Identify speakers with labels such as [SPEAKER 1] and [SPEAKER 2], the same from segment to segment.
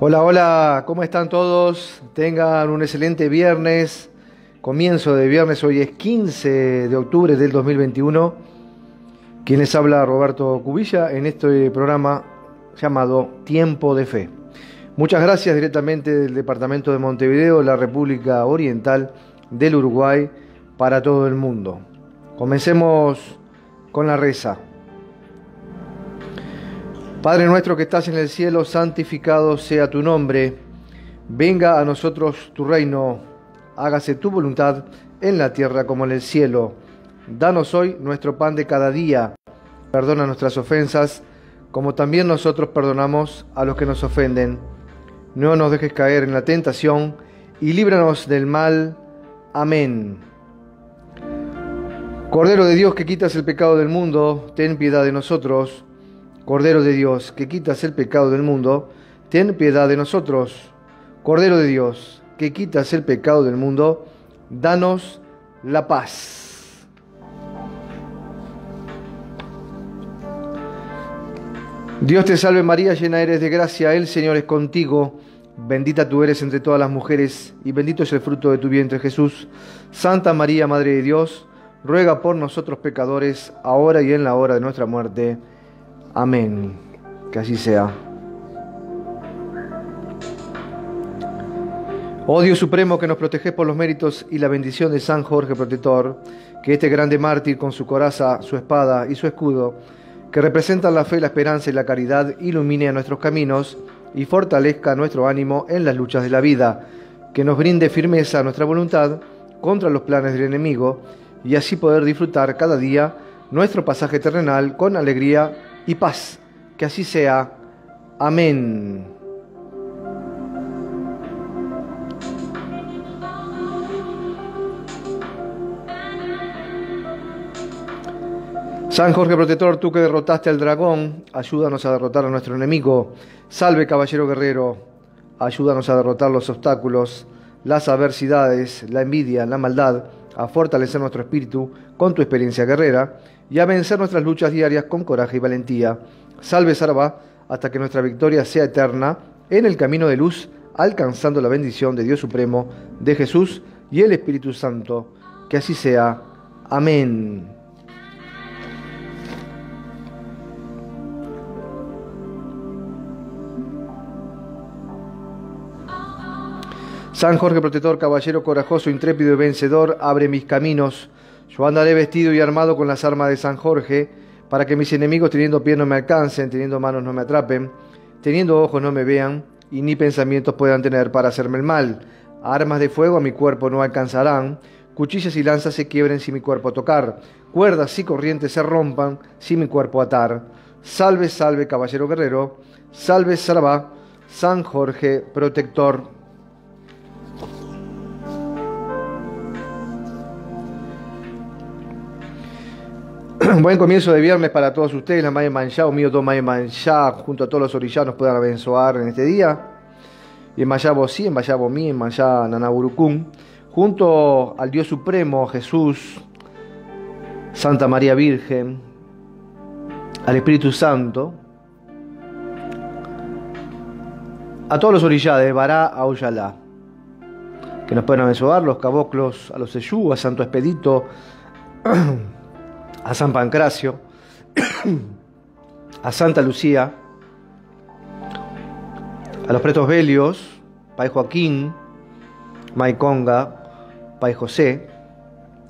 [SPEAKER 1] Hola, hola, ¿cómo están todos? Tengan un excelente viernes, comienzo de viernes, hoy es 15 de octubre del 2021. Quien les habla Roberto Cubilla en este programa llamado Tiempo de Fe. Muchas gracias directamente del Departamento de Montevideo, la República Oriental del Uruguay, para todo el mundo. Comencemos con la reza. Padre nuestro que estás en el cielo, santificado sea tu nombre. Venga a nosotros tu reino. Hágase tu voluntad en la tierra como en el cielo. Danos hoy nuestro pan de cada día. Perdona nuestras ofensas, como también nosotros perdonamos a los que nos ofenden. No nos dejes caer en la tentación y líbranos del mal. Amén. Cordero de Dios que quitas el pecado del mundo, ten piedad de nosotros. Cordero de Dios, que quitas el pecado del mundo, ten piedad de nosotros. Cordero de Dios, que quitas el pecado del mundo, danos la paz. Dios te salve María, llena eres de gracia, el Señor es contigo. Bendita tú eres entre todas las mujeres, y bendito es el fruto de tu vientre Jesús. Santa María, Madre de Dios, ruega por nosotros pecadores, ahora y en la hora de nuestra muerte. Amén. Que así sea. Oh Dios Supremo, que nos proteges por los méritos y la bendición de San Jorge Protector, que este grande mártir con su coraza, su espada y su escudo, que representan la fe, la esperanza y la caridad, ilumine a nuestros caminos y fortalezca nuestro ánimo en las luchas de la vida, que nos brinde firmeza a nuestra voluntad contra los planes del enemigo y así poder disfrutar cada día nuestro pasaje terrenal con alegría y paz. Que así sea. Amén. San Jorge Protector, tú que derrotaste al dragón, ayúdanos a derrotar a nuestro enemigo. Salve, caballero guerrero, ayúdanos a derrotar los obstáculos, las adversidades, la envidia, la maldad, a fortalecer nuestro espíritu con tu experiencia guerrera y a vencer nuestras luchas diarias con coraje y valentía. Salve Sarabá, hasta que nuestra victoria sea eterna en el camino de luz, alcanzando la bendición de Dios Supremo, de Jesús y el Espíritu Santo. Que así sea. Amén. San Jorge Protector, caballero corajoso, intrépido y vencedor, abre mis caminos. Yo andaré vestido y armado con las armas de San Jorge, para que mis enemigos teniendo pies no me alcancen, teniendo manos no me atrapen, teniendo ojos no me vean, y ni pensamientos puedan tener para hacerme el mal. Armas de fuego a mi cuerpo no alcanzarán, cuchillas y lanzas se quiebren si mi cuerpo tocar, cuerdas y corrientes se rompan si mi cuerpo atar. Salve, salve, caballero guerrero, salve, Sarabá, San Jorge, protector. Buen comienzo de viernes para todos ustedes, la Maya Manchá, o mío Maya Manchá, junto a todos los orillanos puedan abenzoar en este día. Y en Mayabo sí, en Mayabo mí, en Mayá Nanaburucún, junto al Dios Supremo, Jesús, Santa María Virgen, al Espíritu Santo, a todos los orillados de Bará a que nos pueden abenzoar, los caboclos, a los Seyú, a Santo Expedito, a San Pancracio, a Santa Lucía, a los pretos Belios, Pai Joaquín, Maiconga, Pai José,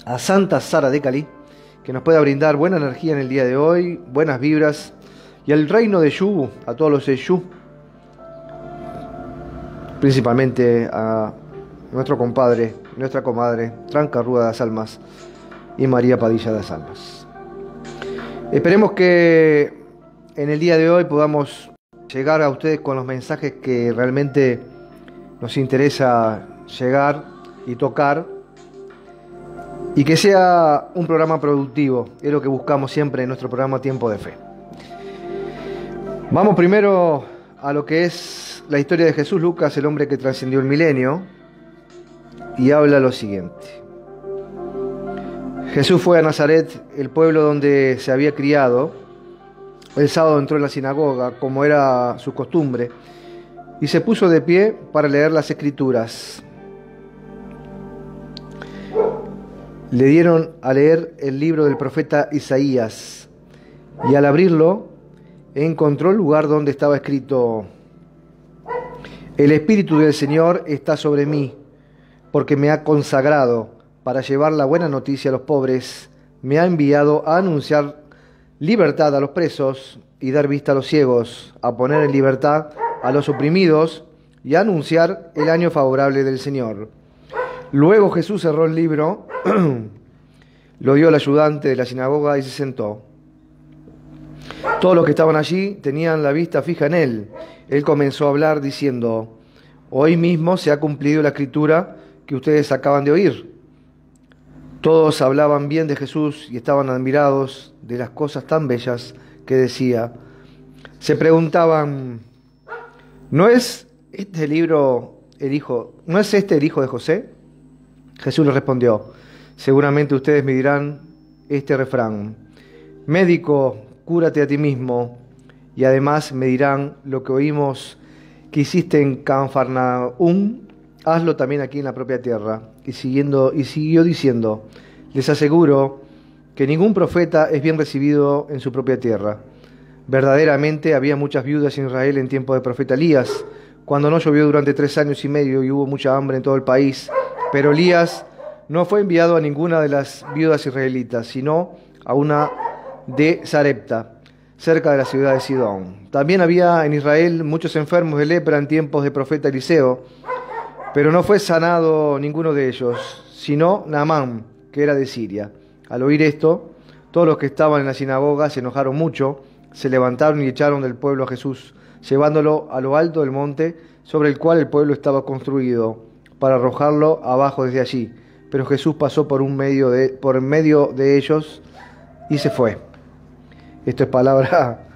[SPEAKER 1] a Santa Sara de Cali, que nos pueda brindar buena energía en el día de hoy, buenas vibras, y al reino de Yu, a todos los Yu, principalmente a nuestro compadre, nuestra comadre, Tranca Rúa de las Almas y María Padilla de las Almas. Esperemos que en el día de hoy podamos llegar a ustedes con los mensajes que realmente nos interesa llegar y tocar y que sea un programa productivo, es lo que buscamos siempre en nuestro programa Tiempo de Fe. Vamos primero a lo que es la historia de Jesús Lucas, el hombre que trascendió el milenio, y habla lo siguiente. Jesús fue a Nazaret, el pueblo donde se había criado. El sábado entró en la sinagoga, como era su costumbre, y se puso de pie para leer las escrituras. Le dieron a leer el libro del profeta Isaías y al abrirlo encontró el lugar donde estaba escrito, el Espíritu del Señor está sobre mí, porque me ha consagrado para llevar la buena noticia a los pobres, me ha enviado a anunciar libertad a los presos y dar vista a los ciegos, a poner en libertad a los oprimidos y a anunciar el año favorable del Señor. Luego Jesús cerró el libro, lo dio al ayudante de la sinagoga y se sentó. Todos los que estaban allí tenían la vista fija en él. Él comenzó a hablar diciendo, hoy mismo se ha cumplido la escritura que ustedes acaban de oír. Todos hablaban bien de Jesús y estaban admirados de las cosas tan bellas que decía. Se preguntaban, ¿no es este libro el hijo, no es este el hijo de José? Jesús les respondió, seguramente ustedes me dirán este refrán, médico, cúrate a ti mismo, y además me dirán lo que oímos que hiciste en Canfarnaum, hazlo también aquí en la propia tierra. Y, siguiendo, y siguió diciendo, les aseguro que ningún profeta es bien recibido en su propia tierra. Verdaderamente había muchas viudas en Israel en tiempo de profeta Elías, cuando no llovió durante tres años y medio y hubo mucha hambre en todo el país. Pero Elías no fue enviado a ninguna de las viudas israelitas, sino a una de Sarepta, cerca de la ciudad de Sidón. También había en Israel muchos enfermos de lepra en tiempos de profeta Eliseo, pero no fue sanado ninguno de ellos, sino Naamán, que era de Siria. Al oír esto, todos los que estaban en la sinagoga se enojaron mucho, se levantaron y echaron del pueblo a Jesús, llevándolo a lo alto del monte sobre el cual el pueblo estaba construido, para arrojarlo abajo desde allí. Pero Jesús pasó por, un medio de, por medio de ellos y se fue. Esto es palabra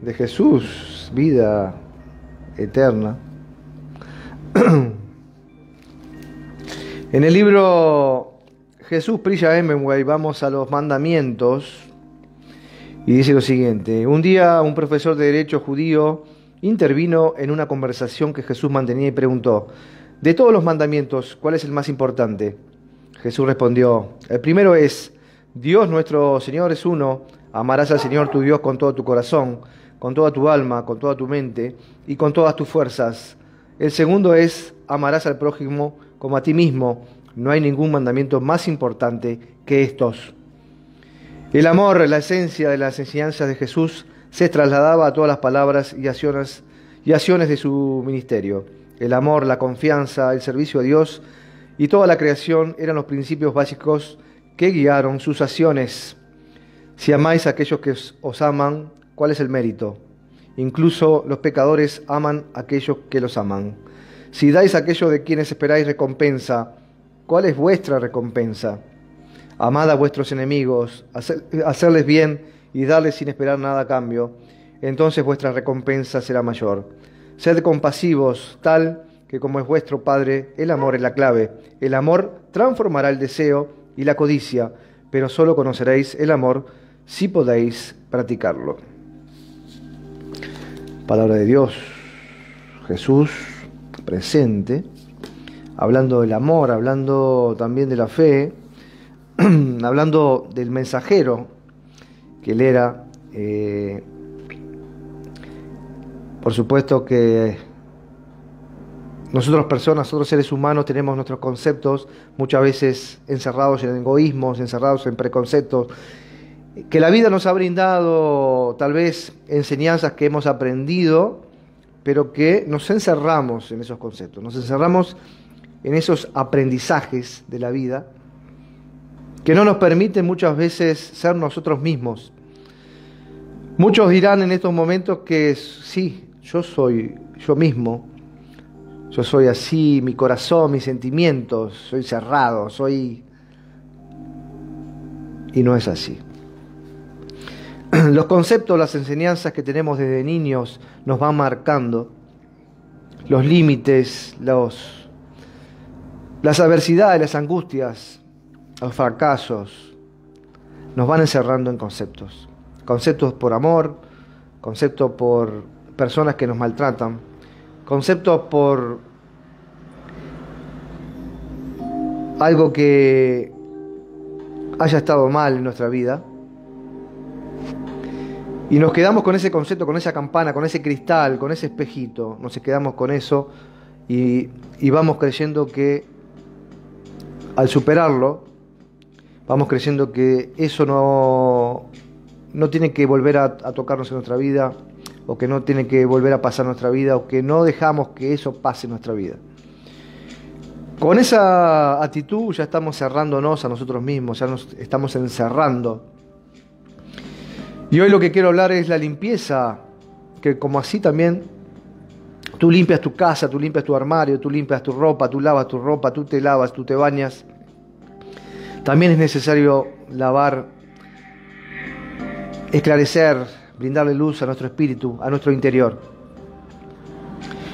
[SPEAKER 1] de Jesús, vida eterna. En el libro Jesús Prilla Emenway vamos a los mandamientos y dice lo siguiente. Un día un profesor de derecho judío intervino en una conversación que Jesús mantenía y preguntó, de todos los mandamientos, ¿cuál es el más importante? Jesús respondió, el primero es, Dios nuestro Señor es uno, Amarás al Señor tu Dios con todo tu corazón, con toda tu alma, con toda tu mente y con todas tus fuerzas. El segundo es, amarás al prójimo como a ti mismo. No hay ningún mandamiento más importante que estos. El amor, la esencia de las enseñanzas de Jesús, se trasladaba a todas las palabras y acciones, y acciones de su ministerio. El amor, la confianza, el servicio a Dios y toda la creación eran los principios básicos que guiaron sus acciones. Si amáis a aquellos que os aman, ¿cuál es el mérito? Incluso los pecadores aman a aquellos que los aman. Si dais a aquellos de quienes esperáis recompensa, ¿cuál es vuestra recompensa? Amad a vuestros enemigos, hacerles bien y darles sin esperar nada a cambio, entonces vuestra recompensa será mayor. Sed compasivos, tal que como es vuestro Padre, el amor es la clave. El amor transformará el deseo y la codicia, pero solo conoceréis el amor si podéis practicarlo. Palabra de Dios, Jesús presente, hablando del amor, hablando también de la fe, hablando del mensajero que él era. Eh, por supuesto que nosotros personas, nosotros seres humanos tenemos nuestros conceptos muchas veces encerrados en egoísmos, encerrados en preconceptos que la vida nos ha brindado tal vez enseñanzas que hemos aprendido, pero que nos encerramos en esos conceptos, nos encerramos en esos aprendizajes de la vida que no nos permiten muchas veces ser nosotros mismos. Muchos dirán en estos momentos que sí, yo soy yo mismo, yo soy así, mi corazón, mis sentimientos, soy cerrado, soy... Y no es así. los conceptos, las enseñanzas que tenemos desde niños nos van marcando, los límites, los, las adversidades, las angustias, los fracasos, nos van encerrando en conceptos. Conceptos por amor, conceptos por personas que nos maltratan, conceptos por algo que haya estado mal en nuestra vida. Y nos quedamos con ese concepto, con esa campana, con ese cristal, con ese espejito. Nos quedamos con eso y, vamos creyendo que al superarlo, vamos creyendo que eso no, no tiene que volver a, a tocarnos en nuestra vida, o que no tiene que volver a pasar nuestra vida, o que no dejamos que eso pase en nuestra vida. Con esa actitud ya estamos cerrándonos a nosotros mismos, ya nos estamos encerrando. Y hoy lo que quiero hablar es la limpieza, que como así también tú limpias tu casa, tú limpias tu armario, tú limpias tu ropa, tú lavas tu ropa, tú te lavas, tú te bañas. También es necesario lavar, esclarecer, brindarle luz a nuestro espíritu, a nuestro interior.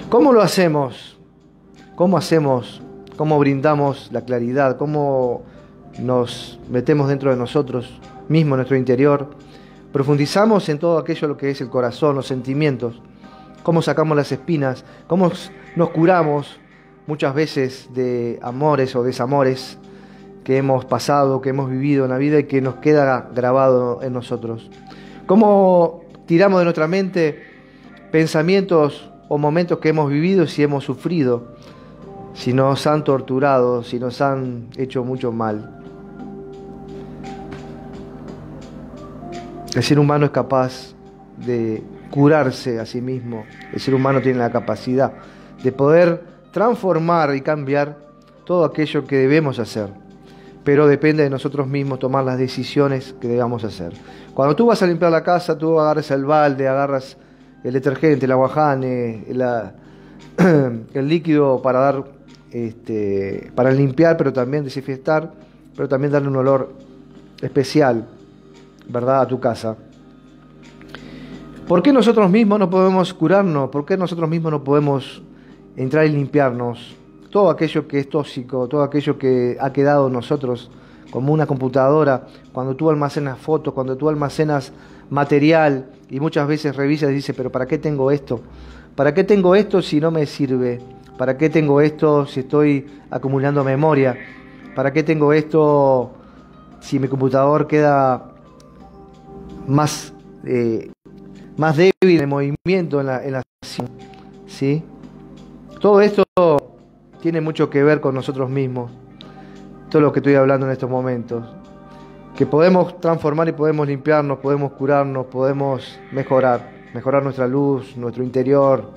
[SPEAKER 1] ¿Cómo lo hacemos? ¿Cómo hacemos cómo brindamos la claridad, cómo nos metemos dentro de nosotros mismos, nuestro interior. Profundizamos en todo aquello lo que es el corazón, los sentimientos, cómo sacamos las espinas, cómo nos curamos muchas veces de amores o desamores que hemos pasado, que hemos vivido en la vida y que nos queda grabado en nosotros. Cómo tiramos de nuestra mente pensamientos o momentos que hemos vivido y hemos sufrido si nos han torturado, si nos han hecho mucho mal. El ser humano es capaz de curarse a sí mismo. El ser humano tiene la capacidad de poder transformar y cambiar todo aquello que debemos hacer. Pero depende de nosotros mismos tomar las decisiones que debamos hacer. Cuando tú vas a limpiar la casa, tú agarras el balde, agarras el detergente, el aguajane, el líquido para dar este, para limpiar, pero también desinfectar, pero también darle un olor especial, ¿verdad?, a tu casa. ¿Por qué nosotros mismos no podemos curarnos? ¿Por qué nosotros mismos no podemos entrar y limpiarnos? Todo aquello que es tóxico, todo aquello que ha quedado en nosotros, como una computadora, cuando tú almacenas fotos, cuando tú almacenas material y muchas veces revisas y dices, pero ¿para qué tengo esto? ¿Para qué tengo esto si no me sirve? ¿Para qué tengo esto si estoy acumulando memoria? ¿Para qué tengo esto si mi computador queda más, eh, más débil en movimiento en la, en ¿Sí? Todo esto tiene mucho que ver con nosotros mismos. Todo lo que estoy hablando en estos momentos. Que podemos transformar y podemos limpiarnos, podemos curarnos, podemos mejorar. Mejorar nuestra luz, nuestro interior,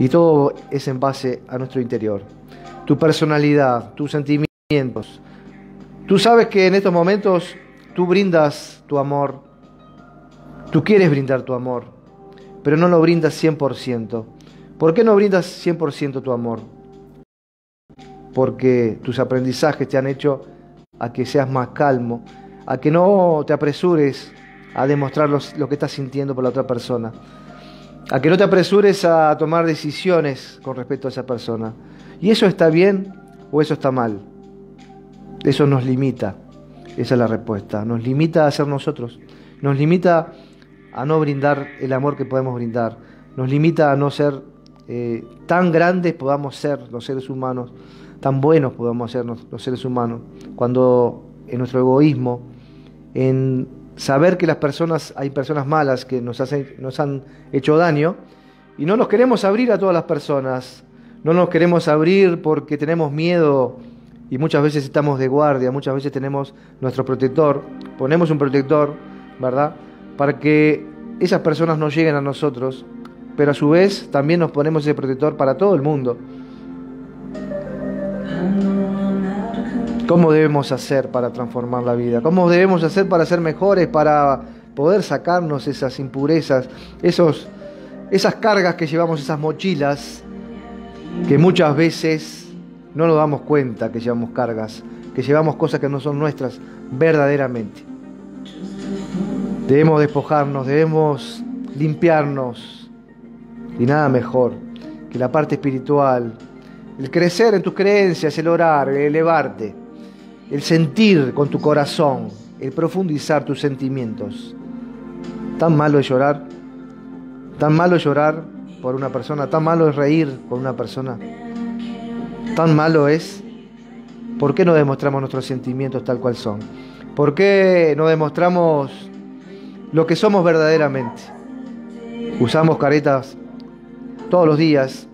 [SPEAKER 1] y todo es en base a nuestro interior. Tu personalidad, tus sentimientos. Tú sabes que en estos momentos tú brindas tu amor. Tú quieres brindar tu amor, pero no lo brindas 100%. ¿Por qué no brindas 100% tu amor? Porque tus aprendizajes te han hecho a que seas más calmo, a que no te apresures a demostrar lo que estás sintiendo por la otra persona a que no te apresures a tomar decisiones con respecto a esa persona. ¿Y eso está bien o eso está mal? Eso nos limita. Esa es la respuesta. Nos limita a ser nosotros. Nos limita a no brindar el amor que podemos brindar. Nos limita a no ser eh, tan grandes podamos ser los seres humanos, tan buenos podamos ser los seres humanos, cuando en nuestro egoísmo, en saber que las personas, hay personas malas que nos, hacen, nos han hecho daño y no nos queremos abrir a todas las personas, no nos queremos abrir porque tenemos miedo y muchas veces estamos de guardia, muchas veces tenemos nuestro protector, ponemos un protector, ¿verdad? Para que esas personas no lleguen a nosotros, pero a su vez también nos ponemos ese protector para todo el mundo. ¿Cómo debemos hacer para transformar la vida? ¿Cómo debemos hacer para ser mejores, para poder sacarnos esas impurezas, esos, esas cargas que llevamos, esas mochilas, que muchas veces no nos damos cuenta que llevamos cargas, que llevamos cosas que no son nuestras verdaderamente? Debemos despojarnos, debemos limpiarnos y nada mejor que la parte espiritual, el crecer en tus creencias, el orar, el elevarte el sentir con tu corazón, el profundizar tus sentimientos. Tan malo es llorar, tan malo es llorar por una persona, tan malo es reír por una persona, tan malo es. ¿Por qué no demostramos nuestros sentimientos tal cual son? ¿Por qué no demostramos lo que somos verdaderamente? Usamos caretas todos los días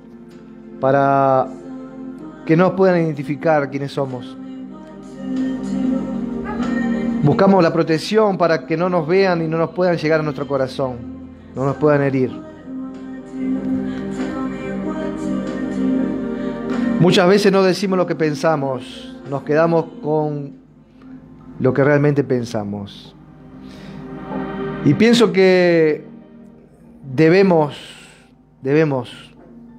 [SPEAKER 1] para que nos puedan identificar quiénes somos. Buscamos la protección para que no nos vean y no nos puedan llegar a nuestro corazón, no nos puedan herir. Muchas veces no decimos lo que pensamos, nos quedamos con lo que realmente pensamos. Y pienso que debemos, debemos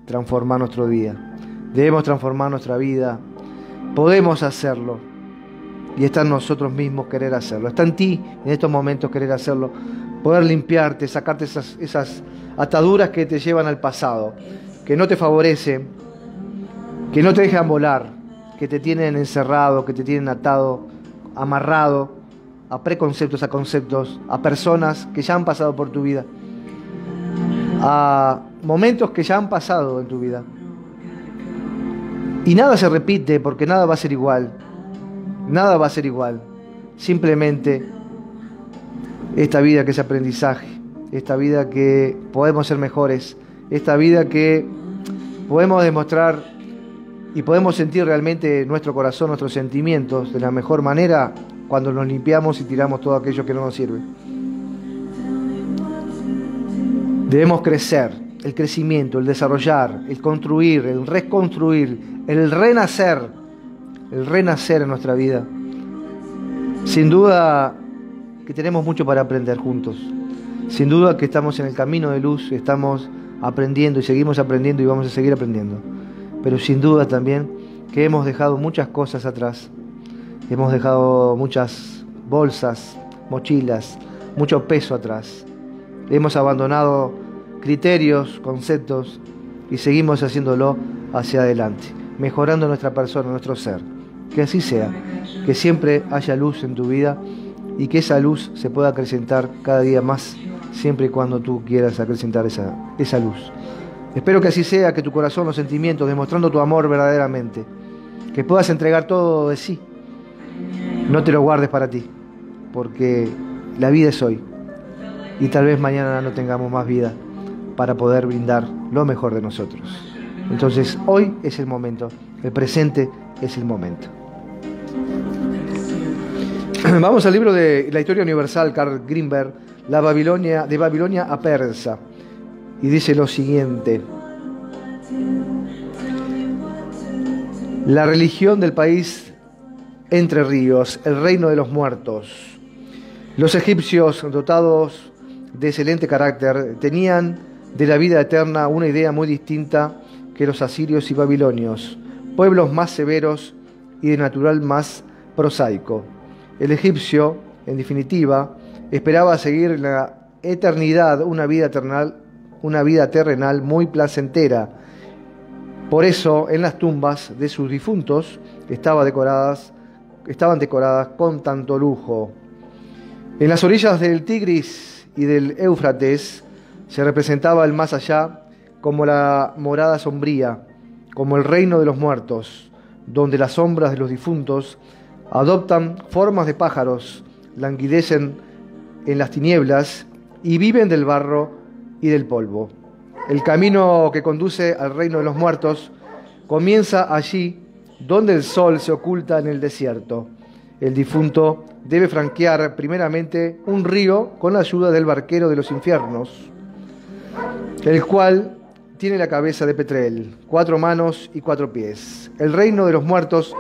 [SPEAKER 1] transformar nuestro día, debemos transformar nuestra vida, podemos hacerlo. Y está en nosotros mismos querer hacerlo. Está en ti en estos momentos querer hacerlo. Poder limpiarte, sacarte esas, esas ataduras que te llevan al pasado, que no te favorecen, que no te dejan volar, que te tienen encerrado, que te tienen atado, amarrado a preconceptos, a conceptos, a personas que ya han pasado por tu vida, a momentos que ya han pasado en tu vida. Y nada se repite porque nada va a ser igual. Nada va a ser igual. Simplemente esta vida que es aprendizaje, esta vida que podemos ser mejores, esta vida que podemos demostrar y podemos sentir realmente nuestro corazón, nuestros sentimientos de la mejor manera cuando nos limpiamos y tiramos todo aquello que no nos sirve. Debemos crecer, el crecimiento, el desarrollar, el construir, el reconstruir, el renacer el renacer en nuestra vida. Sin duda que tenemos mucho para aprender juntos. Sin duda que estamos en el camino de luz, estamos aprendiendo y seguimos aprendiendo y vamos a seguir aprendiendo. Pero sin duda también que hemos dejado muchas cosas atrás. Hemos dejado muchas bolsas, mochilas, mucho peso atrás. Hemos abandonado criterios, conceptos y seguimos haciéndolo hacia adelante, mejorando nuestra persona, nuestro ser. Que así sea, que siempre haya luz en tu vida y que esa luz se pueda acrecentar cada día más, siempre y cuando tú quieras acrecentar esa, esa luz. Espero que así sea, que tu corazón, los sentimientos, demostrando tu amor verdaderamente, que puedas entregar todo de sí. No te lo guardes para ti, porque la vida es hoy y tal vez mañana no tengamos más vida para poder brindar lo mejor de nosotros. Entonces hoy es el momento, el presente es el momento. Vamos al libro de la historia universal, Carl Greenberg, la Babilonia, de Babilonia a Persa. Y dice lo siguiente. La religión del país Entre Ríos, el reino de los muertos. Los egipcios, dotados de excelente carácter, tenían de la vida eterna una idea muy distinta que los asirios y babilonios, pueblos más severos y de natural más prosaico. El egipcio, en definitiva, esperaba seguir en la eternidad una vida terrenal, una vida terrenal muy placentera. Por eso, en las tumbas de sus difuntos estaban decoradas, estaban decoradas con tanto lujo. En las orillas del Tigris y del Éufrates se representaba el más allá como la morada sombría, como el reino de los muertos, donde las sombras de los difuntos adoptan formas de pájaros, languidecen en las tinieblas y viven del barro y del polvo. El camino que conduce al reino de los muertos comienza allí donde el sol se oculta en el desierto. El difunto debe franquear primeramente un río con la ayuda del barquero de los infiernos, el cual tiene la cabeza de Petrel, cuatro manos y cuatro pies. El reino de los muertos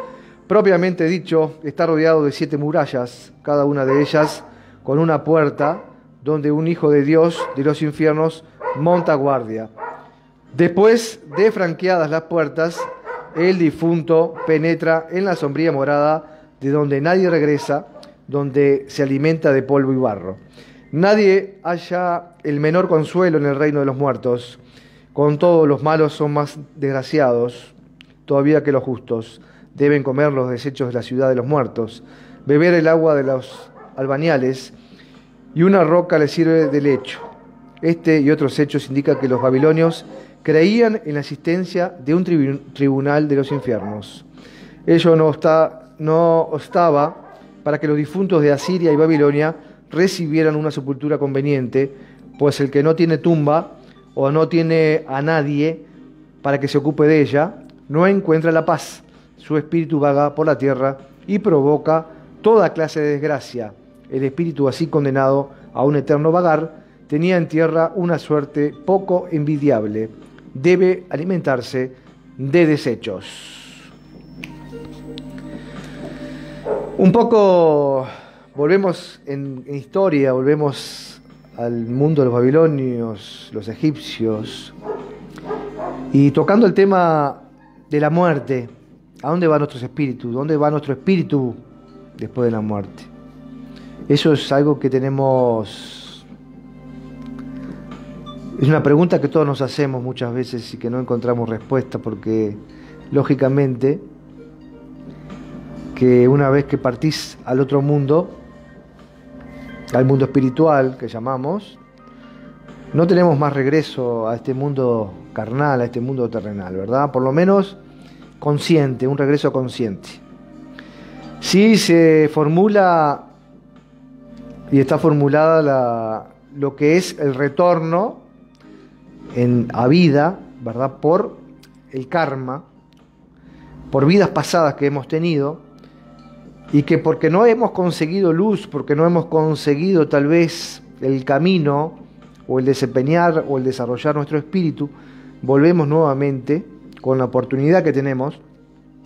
[SPEAKER 1] Propiamente dicho, está rodeado de siete murallas, cada una de ellas con una puerta donde un hijo de Dios de los infiernos monta guardia. Después de franqueadas las puertas, el difunto penetra en la sombría morada de donde nadie regresa, donde se alimenta de polvo y barro. Nadie haya el menor consuelo en el reino de los muertos. Con todos los malos son más desgraciados todavía que los justos deben comer los desechos de la ciudad de los muertos, beber el agua de los albañales, y una roca les sirve de lecho. Este y otros hechos indican que los babilonios creían en la existencia de un tribunal de los infiernos. Ello no, está, no estaba para que los difuntos de Asiria y Babilonia recibieran una sepultura conveniente, pues el que no tiene tumba o no tiene a nadie para que se ocupe de ella, no encuentra la paz. Su espíritu vaga por la tierra y provoca toda clase de desgracia. El espíritu así condenado a un eterno vagar tenía en tierra una suerte poco envidiable. Debe alimentarse de desechos. Un poco volvemos en, historia, volvemos al mundo de los babilonios, los egipcios, y tocando el tema de la muerte, ¿a dónde va nuestro espíritu? ¿Dónde va nuestro espíritu después de la muerte? Eso es algo que tenemos... Es una pregunta que todos nos hacemos muchas veces y que no encontramos respuesta porque, lógicamente, que una vez que partís al otro mundo, al mundo espiritual que llamamos, no tenemos más regreso a este mundo carnal, a este mundo terrenal, ¿verdad? Por lo menos consciente, un regreso consciente. Si se formula y está formulada la, lo que es el retorno en, a vida, ¿verdad? Por el karma, por vidas pasadas que hemos tenido, y que porque no hemos conseguido luz, porque no hemos conseguido tal vez el camino o el desempeñar o el desarrollar nuestro espíritu, volvemos nuevamente con la oportunidad que tenemos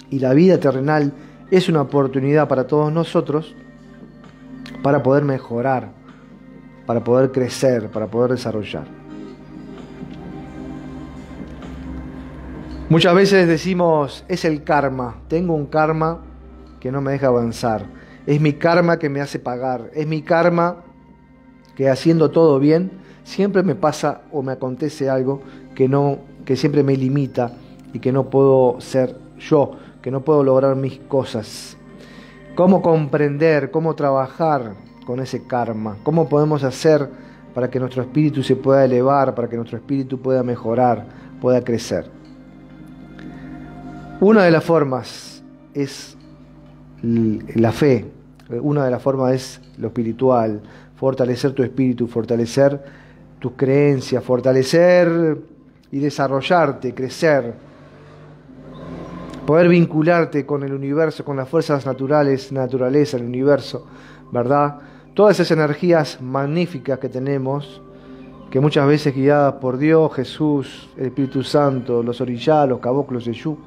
[SPEAKER 1] y la vida terrenal es una oportunidad para todos nosotros para poder mejorar, para poder crecer, para poder desarrollar. Muchas veces decimos, es el karma, tengo un karma que no me deja avanzar. Es mi karma que me hace pagar. Es mi karma que haciendo todo bien siempre me pasa o me acontece algo que no que siempre me limita y que no puedo ser yo, que no puedo lograr mis cosas. ¿Cómo comprender, cómo trabajar con ese karma? ¿Cómo podemos hacer para que nuestro espíritu se pueda elevar, para que nuestro espíritu pueda mejorar, pueda crecer? Una de las formas es la fe. Una de las formas es lo espiritual, fortalecer tu espíritu, fortalecer tus creencias, fortalecer y desarrollarte, crecer, poder vincularte con el universo, con las fuerzas naturales, naturaleza, el universo, ¿verdad? Todas esas energías magníficas que tenemos, que muchas veces guiadas por Dios, Jesús, el Espíritu Santo, los orillá, los caboclos de Yu,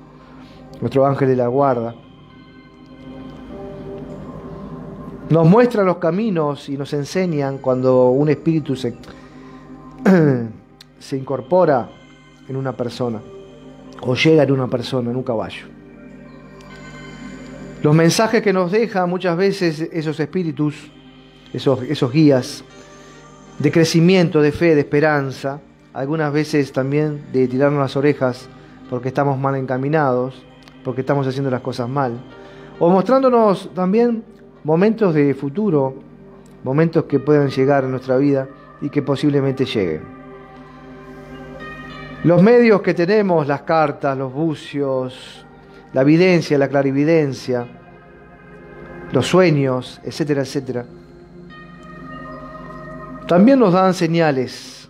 [SPEAKER 1] nuestro ángel de la guarda, Nos muestran los caminos y nos enseñan cuando un espíritu se, se incorpora en una persona o llega en una persona, en un caballo. Los mensajes que nos dejan muchas veces esos espíritus, esos, esos guías de crecimiento, de fe, de esperanza, algunas veces también de tirarnos las orejas porque estamos mal encaminados, porque estamos haciendo las cosas mal, o mostrándonos también momentos de futuro, momentos que puedan llegar a nuestra vida y que posiblemente lleguen. Los medios que tenemos, las cartas, los bucios, la evidencia, la clarividencia, los sueños, etcétera, etcétera, también nos dan señales.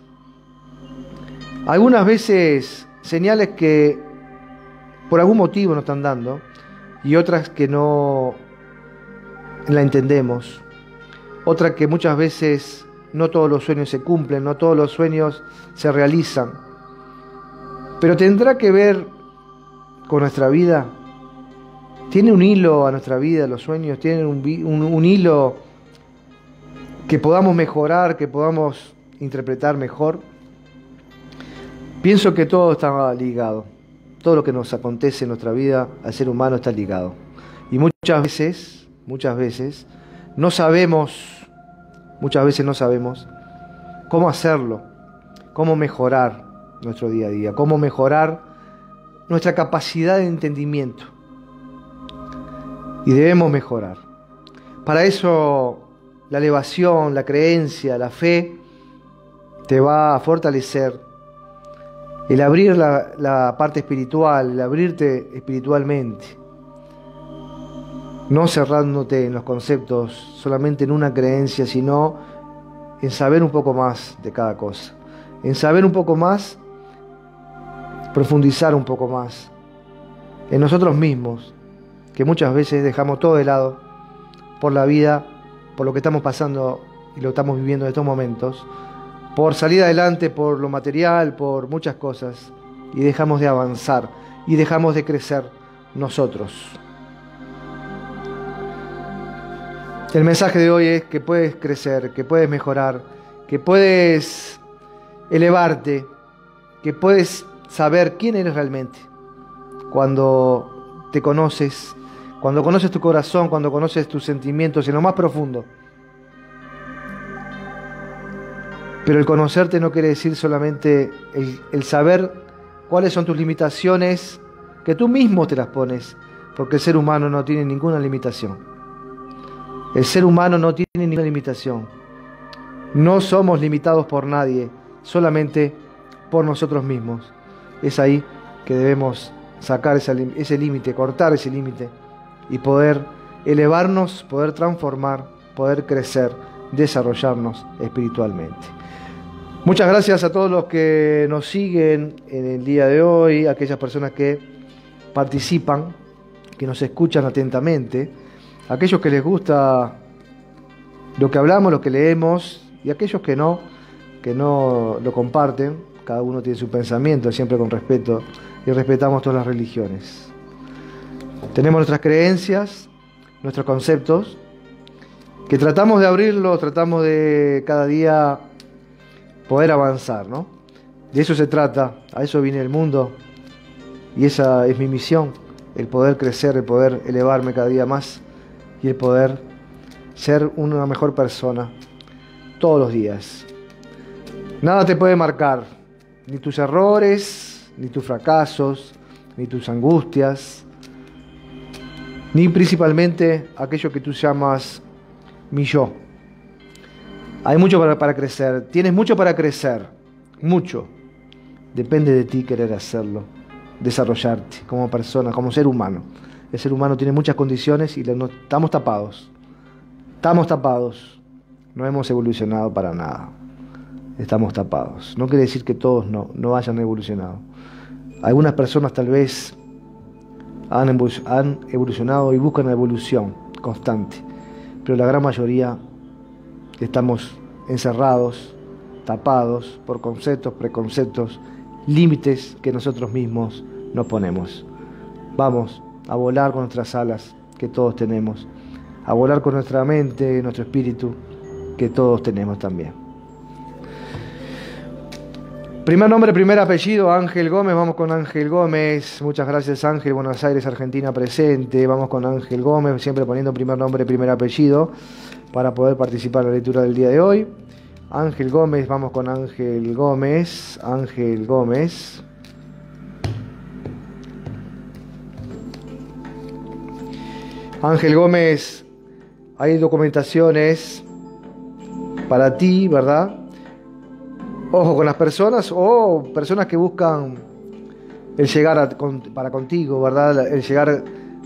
[SPEAKER 1] Algunas veces señales que por algún motivo nos están dando y otras que no la entendemos. Otra que muchas veces no todos los sueños se cumplen, no todos los sueños se realizan. Pero tendrá que ver con nuestra vida. Tiene un hilo a nuestra vida, los sueños tienen un, hilo que podamos mejorar, que podamos interpretar mejor. Pienso que todo está ligado. Todo lo que nos acontece en nuestra vida al ser humano está ligado. Y muchas veces muchas veces, no sabemos, muchas veces no sabemos cómo hacerlo, cómo mejorar nuestro día a día, cómo mejorar nuestra capacidad de entendimiento. Y debemos mejorar. Para eso la elevación, la creencia, la fe te va a fortalecer el abrir la, parte espiritual, el abrirte espiritualmente, no cerrándote en los conceptos, solamente en una creencia, sino en saber un poco más de cada cosa, en saber un poco más, profundizar un poco más en nosotros mismos, que muchas veces dejamos todo de lado por la vida, por lo que estamos pasando y lo estamos viviendo en estos momentos, por salir adelante, por lo material, por muchas cosas, y dejamos de avanzar y dejamos de crecer nosotros. El mensaje de hoy es que puedes crecer, que puedes mejorar, que puedes elevarte, que puedes saber quién eres realmente. Cuando te conoces, cuando conoces tu corazón, cuando conoces tus sentimientos en lo más profundo. Pero el conocerte no quiere decir solamente el, saber cuáles son tus limitaciones, que tú mismo te las pones, porque el ser humano no tiene ninguna limitación. El ser humano no tiene ninguna limitación. No somos limitados por nadie, solamente por nosotros mismos. Es ahí que debemos sacar ese límite, cortar ese límite y poder elevarnos, poder transformar, poder crecer, desarrollarnos espiritualmente. Muchas gracias a todos los que nos siguen en el día de hoy, aquellas personas que participan, que nos escuchan atentamente, aquellos que les gusta lo que hablamos, lo que leemos, y aquellos que no, que no lo comparten, cada uno tiene su pensamiento, siempre con respeto, y respetamos todas las religiones. Tenemos nuestras creencias, nuestros conceptos, que tratamos de abrirlo, tratamos de cada día poder avanzar, ¿no? De eso se trata, a eso viene el mundo y esa es mi misión, el poder crecer, el poder elevarme cada día más y el poder ser una mejor persona todos los días. Nada te puede marcar, ni tus errores, ni tus fracasos, ni tus angustias, ni principalmente aquello que tú llamas mi yo. Hay mucho para, crecer, tienes mucho para crecer, mucho. Depende de ti querer hacerlo, desarrollarte como persona, como ser humano. El ser humano tiene muchas condiciones y estamos tapados. Estamos tapados. No hemos evolucionado para nada. Estamos tapados. No quiere decir que todos no, no hayan evolucionado. Algunas personas tal vez han evolucionado y buscan evolución constante, pero la gran mayoría estamos encerrados, tapados por conceptos, preconceptos, límites que nosotros mismos nos ponemos. Vamos a volar con nuestras alas que todos tenemos, a volar con nuestra mente, nuestro espíritu que todos tenemos también. Primer nombre, primer apellido, Ángel Gómez. Vamos con Ángel Gómez. Muchas gracias, Ángel. Buenos Aires, Argentina presente. Vamos con Ángel Gómez, siempre poniendo primer nombre, primer apellido para poder participar en la lectura del día de hoy. Ángel Gómez, vamos con Ángel Gómez, Ángel Gómez. Ángel Gómez, hay documentaciones para ti, ¿verdad? Ojo con las personas o personas que buscan el llegar para contigo, ¿verdad? El llegar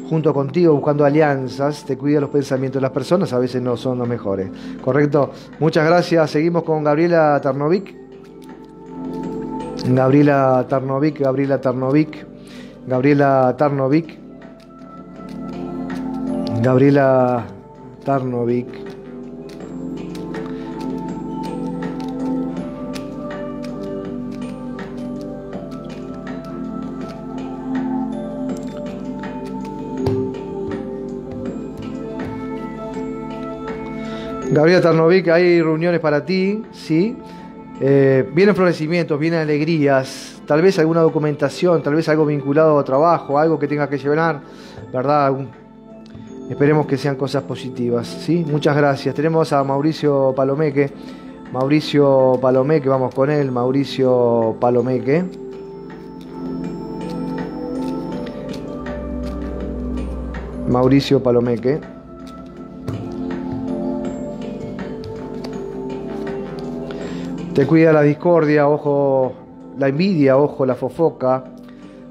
[SPEAKER 1] junto contigo buscando alianzas, te cuida los pensamientos de las personas, a veces no son los mejores. ¿Correcto? Muchas gracias. Seguimos con Gabriela Tarnovic. Gabriela Tarnovic, Gabriela Tarnovic, Gabriela Tarnovic. Gabriela Tarnovic. Gabriela Tarnovic, hay reuniones para ti, ¿sí? Eh, vienen florecimientos, vienen alegrías, tal vez alguna documentación, tal vez algo vinculado a trabajo, algo que tenga que llevar, ¿verdad? Esperemos que sean cosas positivas, ¿sí? Muchas gracias. Tenemos a Mauricio Palomeque, Mauricio Palomeque, vamos con él, Mauricio Palomeque. Mauricio Palomeque. Te cuida la discordia, ojo, la envidia, ojo, la fofoca,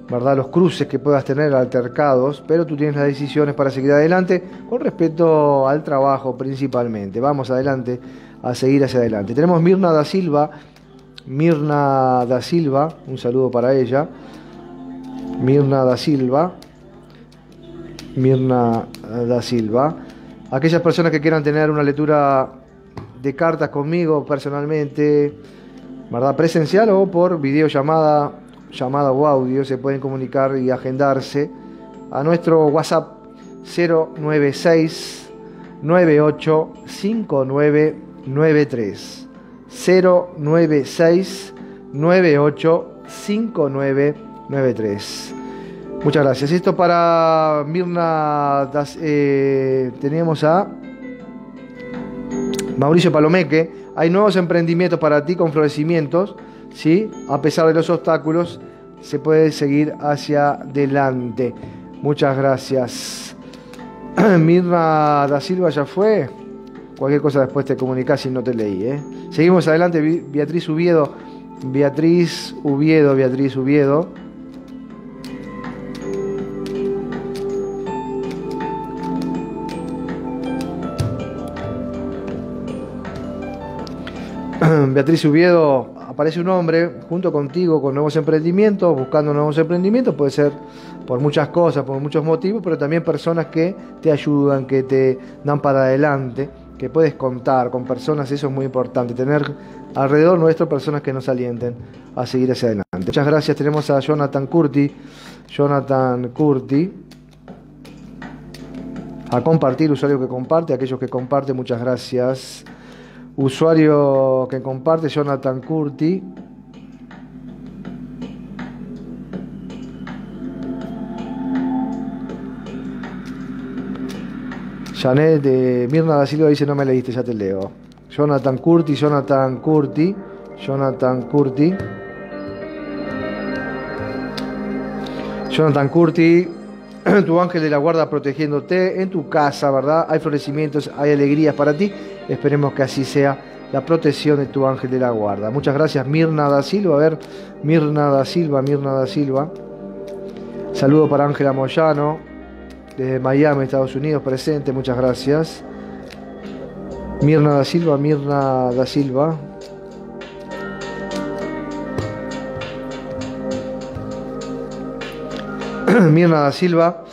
[SPEAKER 1] ¿verdad? Los cruces que puedas tener, altercados, pero tú tienes las decisiones para seguir adelante con respecto al trabajo principalmente. Vamos adelante a seguir hacia adelante. Tenemos Mirna da Silva, Mirna da Silva, un saludo para ella. Mirna da Silva, Mirna da Silva. Aquellas personas que quieran tener una lectura de cartas conmigo personalmente, ¿verdad? Presencial o por videollamada, llamada o audio, se pueden comunicar y agendarse a nuestro WhatsApp 096 98 5993 096 98 5993 Muchas gracias. Esto para Mirna, eh, teníamos a Mauricio Palomeque. Hay nuevos emprendimientos para ti con florecimientos, ¿sí? A pesar de los obstáculos, se puede seguir hacia adelante. Muchas gracias. Mirna da Silva ya fue. Cualquier cosa después te comunicas si no te leí. ¿eh? Seguimos adelante. Beatriz Uviedo. Beatriz Uviedo, Beatriz Uviedo. Beatriz Ubiedo, aparece un hombre junto contigo con nuevos emprendimientos, buscando nuevos emprendimientos, puede ser por muchas cosas, por muchos motivos, pero también personas que te ayudan, que te dan para adelante, que puedes contar con personas, eso es muy importante, tener alrededor nuestro personas que nos alienten a seguir hacia adelante. Muchas gracias, tenemos a Jonathan Curti, Jonathan Curti, a compartir, usuario que comparte, aquellos que comparten, muchas gracias. Usuario que comparte, Jonathan Curti. Janet de Mirna da Silva dice no me leíste, ya te leo. Jonathan Curti, Jonathan Curti, Jonathan Curti. Jonathan Curti, tu ángel de la guarda protegiéndote en tu casa, ¿verdad? Hay florecimientos, hay alegrías para ti. Esperemos que así sea la protección de tu ángel de la guarda. Muchas gracias, Mirna da Silva. A ver, Mirna da Silva, Mirna da Silva. Saludo para Ángela Moyano, desde Miami, Estados Unidos, presente. Muchas gracias. Mirna da Silva, Mirna da Silva. Mirna da Silva,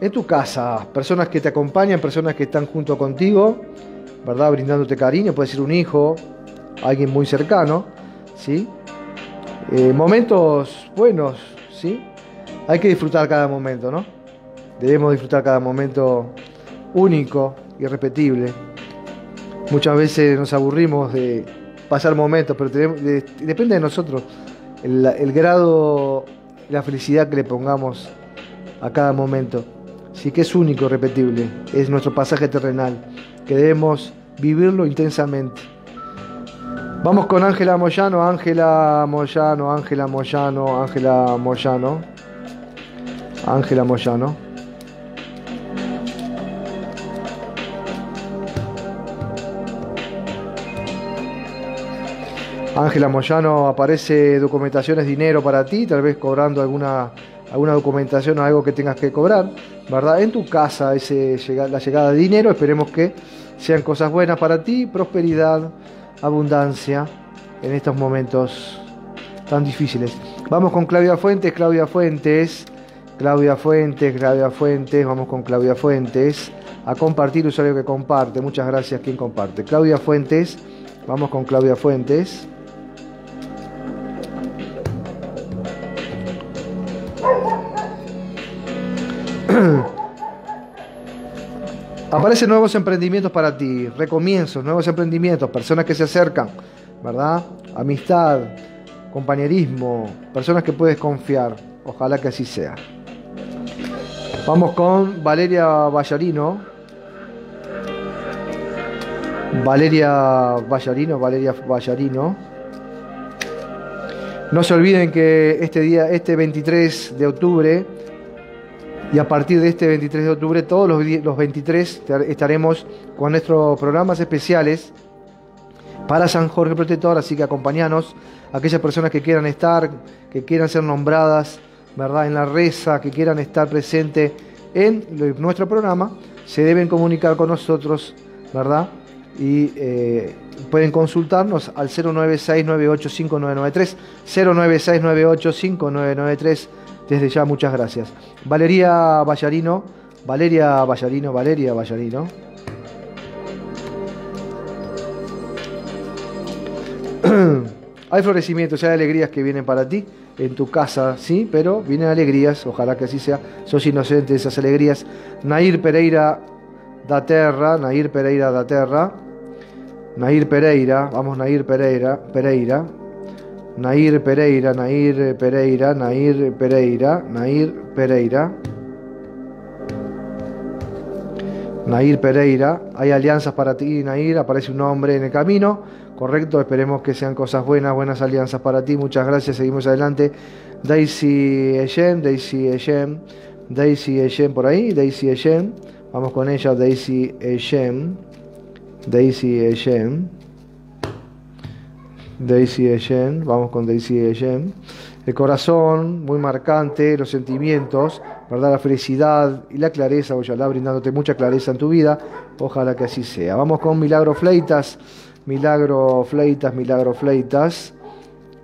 [SPEAKER 1] en tu casa, personas que te acompañan, personas que están junto contigo, ¿verdad? Brindándote cariño, puede ser un hijo, alguien muy cercano, ¿sí? Eh, momentos buenos, ¿sí? Hay que disfrutar cada momento, ¿no? Debemos disfrutar cada momento único, irrepetible. Muchas veces nos aburrimos de pasar momentos, pero depende de nosotros el, el grado la felicidad que le pongamos a cada momento. Sí que es único, repetible, es nuestro pasaje terrenal, que debemos vivirlo intensamente. Vamos con Ángela Moyano, Ángela Moyano, Ángela Moyano, Ángela Moyano, Ángela Moyano. Ángela Moyano aparece documentaciones, dinero para ti, tal vez cobrando alguna, alguna documentación o algo que tengas que cobrar, ¿verdad? En tu casa ese, la llegada de dinero, esperemos que sean cosas buenas para ti, prosperidad, abundancia en estos momentos tan difíciles. Vamos con Claudia Fuentes, Claudia Fuentes, Claudia Fuentes, Claudia Fuentes, vamos con Claudia Fuentes, a compartir usuario que comparte, muchas gracias quien comparte. Claudia Fuentes, vamos con Claudia Fuentes. Aparecen nuevos emprendimientos para ti, recomienzos, nuevos emprendimientos, personas que se acercan, ¿verdad? Amistad, compañerismo, personas que puedes confiar. Ojalá que así sea. Vamos con Valeria Vallarino. Valeria Vallarino, Valeria Vallarino. No se olviden que este día, este 23 de octubre, y a partir de este 23 de octubre, todos los, 23 estaremos con nuestros programas especiales para San Jorge Protector, así que acompañanos, aquellas personas que quieran estar, que quieran ser nombradas, ¿verdad? En la reza, que quieran estar presentes en nuestro programa, se deben comunicar con nosotros, ¿verdad? Y eh, pueden consultarnos al 096985993, 096985993. Desde ya, muchas gracias. Valeria Vallarino, Valeria Vallarino, Valeria Vallarino. hay florecimientos, hay alegrías que vienen para ti en tu casa, sí, pero vienen alegrías, ojalá que así sea. Sos inocente de esas alegrías. Nair Pereira da Terra, Nair Pereira da Terra. Nair Pereira, vamos Nair Pereira, Pereira. Nair Pereira, Nair Pereira, Nair Pereira, Nair Pereira. Nair Pereira, hay alianzas para ti, Nair, aparece un hombre en el camino, correcto, esperemos que sean cosas buenas, buenas alianzas para ti, muchas gracias, seguimos adelante. Daisy Eyen, Daisy Eyen, Daisy Eyen por ahí, Daisy Eyen, vamos con ella, Daisy Eyen, Daisy Eyen, Daisy Eyen, vamos con Daisy Eyen. El corazón, muy marcante, los sentimientos, ¿verdad? La felicidad y la clareza, ojalá brindándote mucha clareza en tu vida. Ojalá que así sea. Vamos con Milagro Fleitas, Milagro Fleitas, Milagro Fleitas.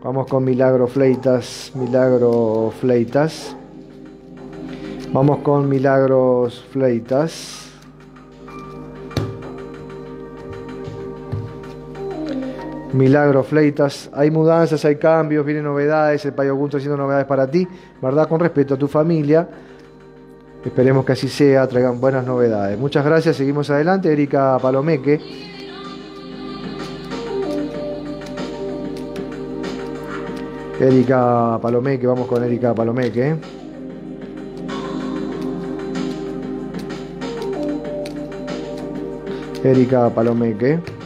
[SPEAKER 1] Vamos con Milagro Fleitas, Milagro Fleitas. Vamos con Milagros Fleitas. Milagro Fleitas, hay mudanzas, hay cambios, vienen novedades, el Payo Gunto haciendo novedades para ti, ¿verdad? Con respeto a tu familia. Esperemos que así sea, traigan buenas novedades. Muchas gracias, seguimos adelante. Erika Palomeque. Erika Palomeque, vamos con Erika Palomeque. Erika Palomeque.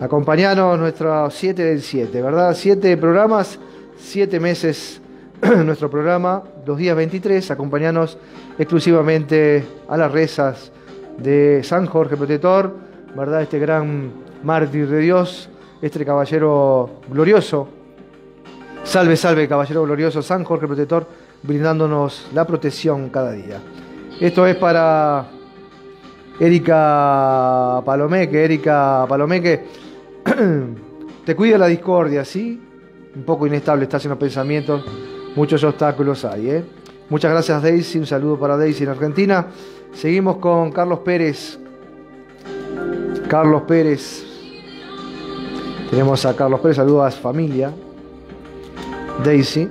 [SPEAKER 1] Acompañanos nuestro 7 del 7, ¿verdad? 7 programas, 7 meses nuestro programa, los días 23. Acompañanos exclusivamente a las rezas de San Jorge Protector, ¿verdad? Este gran mártir de Dios, este caballero glorioso. Salve, salve, caballero glorioso, San Jorge Protector, brindándonos la protección cada día. Esto es para Erika Palomeque, Erika Palomeque te cuida la discordia, ¿sí? Un poco inestable estás en los pensamientos, muchos obstáculos hay, ¿eh? Muchas gracias Daisy, un saludo para Daisy en Argentina. Seguimos con Carlos Pérez. Carlos Pérez. Tenemos a Carlos Pérez, saludos familia. Daisy.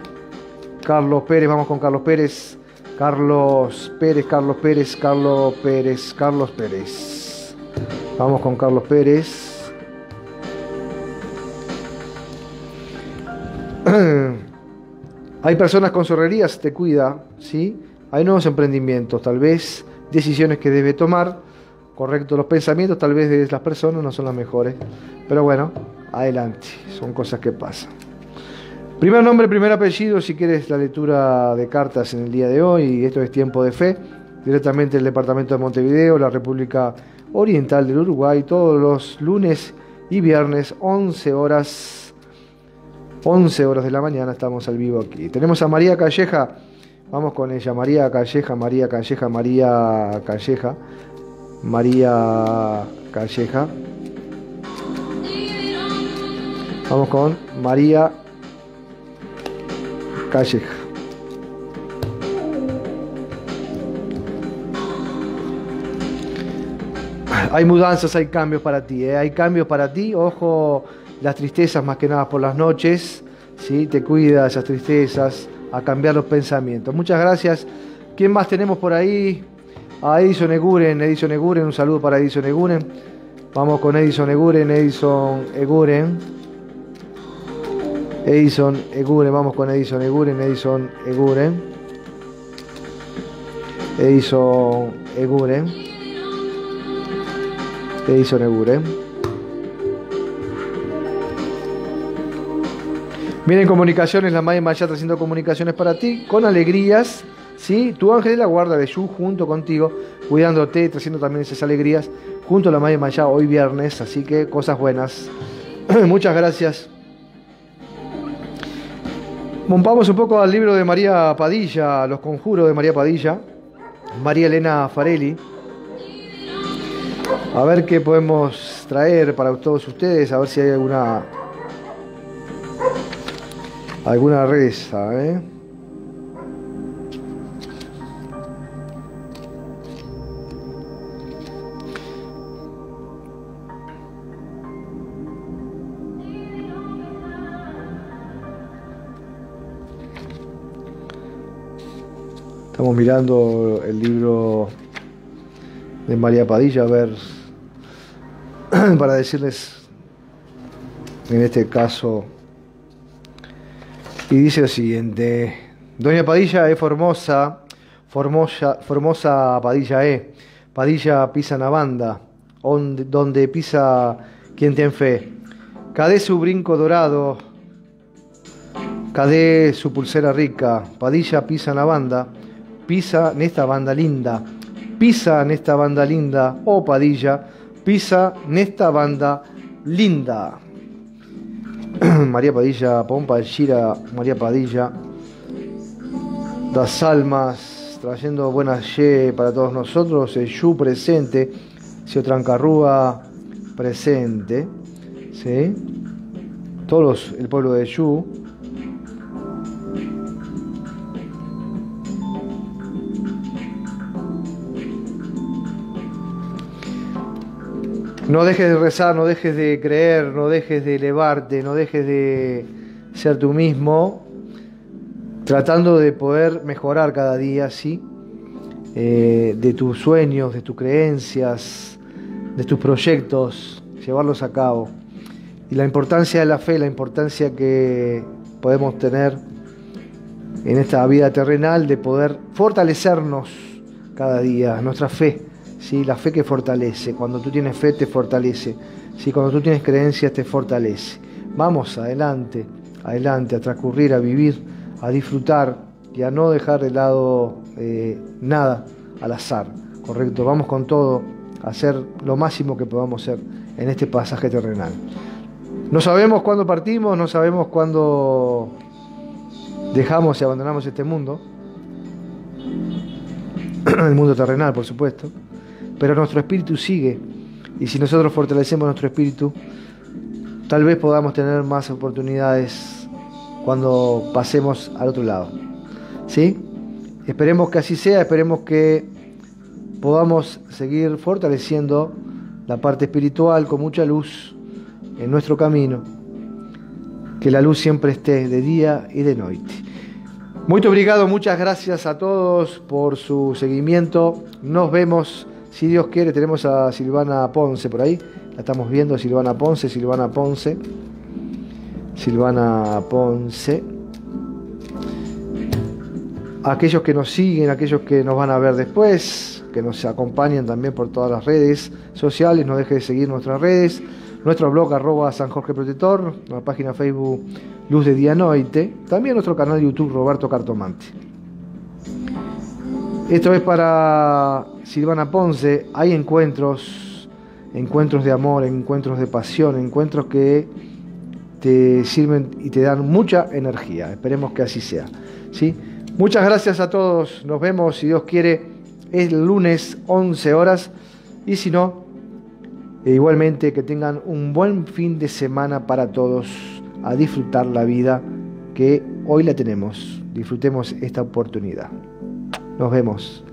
[SPEAKER 1] Carlos Pérez, vamos con Carlos Pérez. Carlos Pérez, Carlos Pérez, Carlos Pérez, Carlos Pérez. Vamos con Carlos Pérez. Hay personas con sorrerías, te cuida, ¿sí? Hay nuevos emprendimientos, tal vez decisiones que debe tomar, correcto, los pensamientos tal vez de las personas no son los mejores, pero bueno, adelante, son cosas que pasan. Primer nombre, primer apellido, si quieres la lectura de cartas en el día de hoy, esto es tiempo de fe, directamente el departamento de Montevideo, la República Oriental del Uruguay, todos los lunes y viernes, 11 horas 11 horas de la mañana estamos al vivo aquí. Tenemos a María Calleja, vamos con ella, María Calleja, María Calleja, María Calleja, María Calleja. Vamos con María Calleja. Hay mudanzas, hay cambios para ti, ¿eh? hay cambios para ti, ojo las tristezas más que nada por las noches, ¿sí? te cuida esas tristezas, a cambiar los pensamientos. Muchas gracias. ¿Quién más tenemos por ahí? A Edison Eguren, Edison Eguren, un saludo para Edison Eguren. Vamos con Edison Eguren, Edison Eguren. Edison Eguren, vamos con Edison Eguren, Edison Eguren. Edison Eguren. Edison Eguren. Vienen comunicaciones, la Madre Maya haciendo comunicaciones para ti, con alegrías, ¿sí? Tu ángel de la guarda de Yu junto contigo, cuidándote, trayendo también esas alegrías, junto a la Madre Maya hoy viernes, así que cosas buenas. Muchas gracias. Vamos un poco al libro de María Padilla, Los Conjuros de María Padilla, María Elena Farelli. A ver qué podemos traer para todos ustedes, a ver si hay alguna alguna reza, ¿eh? Estamos mirando el libro de María Padilla, a ver, para decirles, en este caso, y dice lo siguiente, Doña Padilla es Formosa, Formosa, Formosa Padilla E, Padilla pisa na banda, donde pisa quien tiene fe, cadé su brinco dorado, cadé su pulsera rica, Padilla pisa na banda, pisa en esta banda linda, pisa en esta banda linda, oh Padilla, pisa en esta banda linda. María Padilla, Pompa Gira, María Padilla, das almas, trayendo buenas ye para todos nosotros, el Yu presente, Sio Trancarrúa presente, ¿sí? todos el pueblo de Yu, No dejes de rezar, no dejes de creer, no dejes de elevarte, no dejes de ser tú mismo, tratando de poder mejorar cada día, ¿sí? Eh, de tus sueños, de tus creencias, de tus proyectos, llevarlos a cabo. Y la importancia de la fe, la importancia que podemos tener en esta vida terrenal de poder fortalecernos cada día, nuestra fe ¿sí? la fe que fortalece, cuando tú tienes fe te fortalece, ¿sí? cuando tú tienes creencias te fortalece. Vamos adelante, adelante, a transcurrir, a vivir, a disfrutar y a no dejar de lado eh, nada al azar, ¿correcto? Vamos con todo a hacer lo máximo que podamos hacer en este pasaje terrenal. No sabemos cuándo partimos, no sabemos cuándo dejamos y abandonamos este mundo, el mundo terrenal, por supuesto pero nuestro espíritu sigue. Y si nosotros fortalecemos nuestro espíritu, tal vez podamos tener más oportunidades cuando pasemos al otro lado. ¿Sí? Esperemos que así sea, esperemos que podamos seguir fortaleciendo la parte espiritual con mucha luz en nuestro camino. Que la luz siempre esté de día y de noche. Muy obrigado, muchas gracias a todos por su seguimiento. Nos vemos si Dios quiere, tenemos a Silvana Ponce por ahí. La estamos viendo, Silvana Ponce, Silvana Ponce. Silvana Ponce. Aquellos que nos siguen, aquellos que nos van a ver después, que nos acompañan también por todas las redes sociales, no deje de seguir nuestras redes, nuestro blog arroba San Jorge Protector, nuestra página Facebook Luz de Día Noite, también nuestro canal de YouTube Roberto Cartomante. Esto es para Silvana Ponce. Hay encuentros, encuentros de amor, encuentros de pasión, encuentros que te sirven y te dan mucha energía. Esperemos que así sea. ¿sí? Muchas gracias a todos. Nos vemos, si Dios quiere, el lunes 11 horas. Y si no, e igualmente que tengan un buen fin de semana para todos. A disfrutar la vida que hoy la tenemos. Disfrutemos esta oportunidad. Nos vemos.